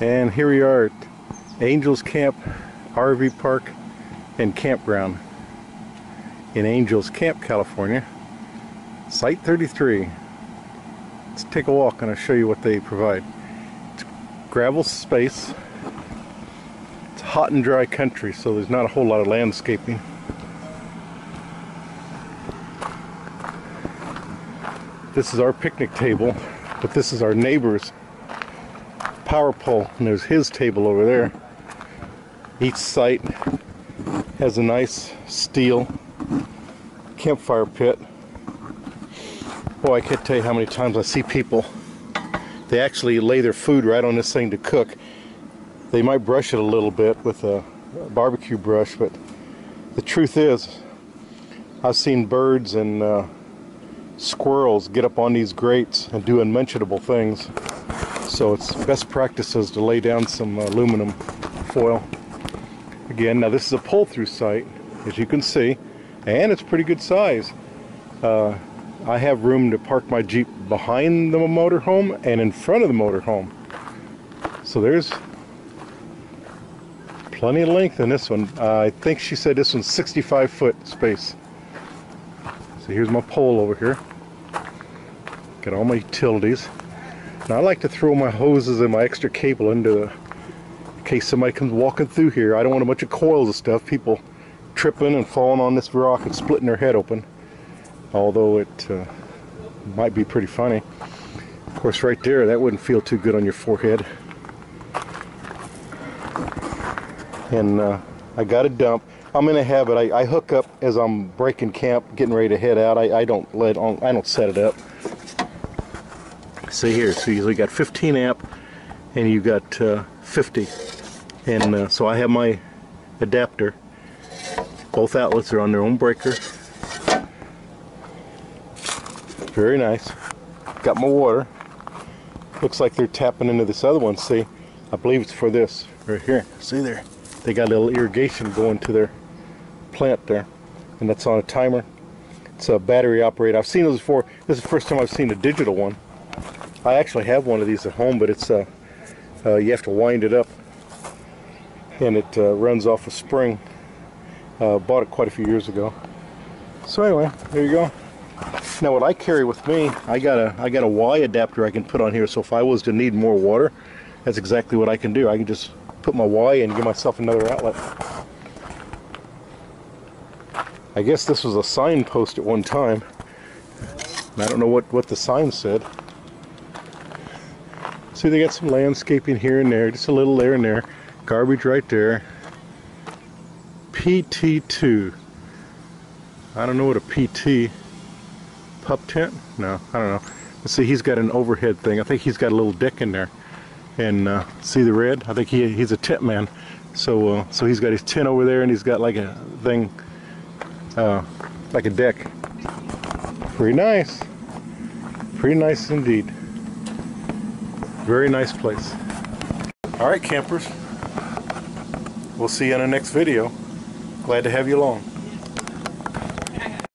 And here we are at Angels Camp RV Park and Campground in Angels Camp, California. Site 33. Let's take a walk and I'll show you what they provide. It's gravel space. It's hot and dry country, so there's not a whole lot of landscaping. This is our picnic table, but this is our neighbor's power pole, and there's his table over there. Each site has a nice steel campfire pit. Oh, I can't tell you how many times I see people. They actually lay their food right on this thing to cook. They might brush it a little bit with a barbecue brush, but the truth is, I've seen birds and uh, squirrels get up on these grates and do unmentionable things. So it's best practices to lay down some aluminum foil. Again, now this is a pull-through site, as you can see, and it's pretty good size. Uh, I have room to park my Jeep behind the motorhome and in front of the motorhome. So there's plenty of length in this one. Uh, I think she said this one's 65 foot space. So here's my pole over here. Got all my utilities. Now I like to throw my hoses and my extra cable into the, in case somebody comes walking through here. I don't want a bunch of coils of stuff. People tripping and falling on this rock and splitting their head open. Although it uh, might be pretty funny. Of course right there, that wouldn't feel too good on your forehead. And uh, I got a dump. I'm in a habit. I, I, hook up as I'm breaking camp, getting ready to head out. I, I don't let on. I don't set it up. See here. So you got 15 amp, and you got uh, 50, and uh, so I have my adapter. Both outlets are on their own breaker. Very nice. Got my water. Looks like they're tapping into this other one. See, I believe it's for this right here. See there. They got a little irrigation going to their plant there and that's on a timer it's a battery operated I've seen those before this is the first time I've seen a digital one I actually have one of these at home but it's uh, uh you have to wind it up and it uh, runs off a spring. Uh, bought it quite a few years ago. So anyway there you go. Now what I carry with me I got a I got a Y adapter I can put on here so if I was to need more water that's exactly what I can do. I can just put my Y and give myself another outlet. I guess this was a signpost at one time. I don't know what, what the sign said. See, they got some landscaping here and there, just a little there and there. Garbage right there. PT2. I don't know what a PT. Pup tent? No, I don't know. Let's see, he's got an overhead thing. I think he's got a little deck in there. And uh, see the red? I think he, he's a tent man. So, uh, so he's got his tent over there and he's got like a thing uh, like a deck. Pretty nice. Pretty nice indeed. Very nice place. Alright campers. We'll see you in the next video. Glad to have you along.